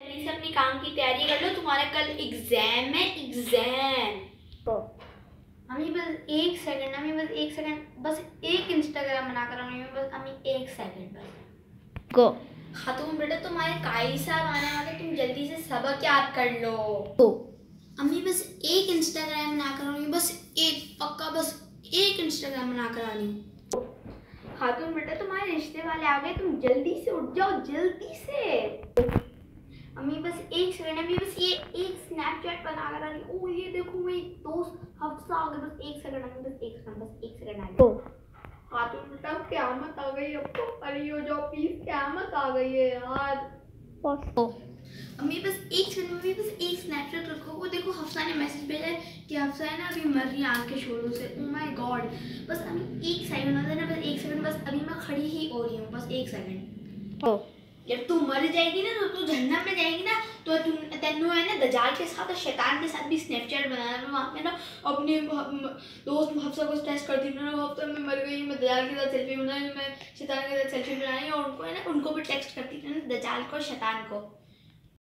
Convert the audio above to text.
जल्दी से अपनी काम की तैयारी कर लो। तुम्हारा कल एग्ज़ाम है एग्ज़ाम को अम्मी बस एक सेकंड अम्मी बस एक सेकंड बस एक इंस्टाग्राम बना कर अम्मी बस अम्मी एक सेकंड बस। को हाँ तुम बेटा तुम्हारे काई साहब आने वाले तुम जल्दी से सबक याद कर लो। को अम्मी बस एक इंस्टाग्राम बना कर आनी बस एक पक्का बस एक इंस्टाग्राम बना कर आनी। हाँ तुम बेटा तुम्हारे रिश्ते वाले आ गए तुम जल्दी से उठ जाओ जल्दी से। बस एक सेकंड अम्मी बस ये एक स्नैपचैट बना कर आनी ओ ये देखो मेरी दोस्त हफ्सा आ गई बस एक सेकंड अम्मी बस एक सेकंड बस एक सेकंड आ को गई हाँ तुम बेटा क्यामत आ गई अब तो। अरे हो जाओ प्लीज़ क्यामत आ गई है यार। को अम्मी बस एक सेकंड में बस एक स्नैपचैट रखो। वो देखो हफ्सा ने मैसेज भेजा है कि हफ्सा है ना अभी मर रही है आँख के शोरों से। ओ माय गॉड बस अभी एक सेकंड होता है ना बस एक सेकंड बस अभी मैं खड़ी ही हो रही हूँ बस एक सेकंड को जब तू मर जाएगी ना तो तू जहन्नम में जाएगी ना तो तू, तेनू है ना, दजाल के साथ और शैतान के साथ भी स्नैपचैट बनाना मैं वहाँ पे ना। अपने दोस्त हफ्सा को स्ट्रेस करती हूँ ना हफ़्ता मैं मर गई मैं दजाल के साथ सेल्फी बनाई मैं शैतान के साथ सेल्फी बनाई और उनको है ना, उनको भी टेक्स्ट करती थी ना, दजाल को शैतान को।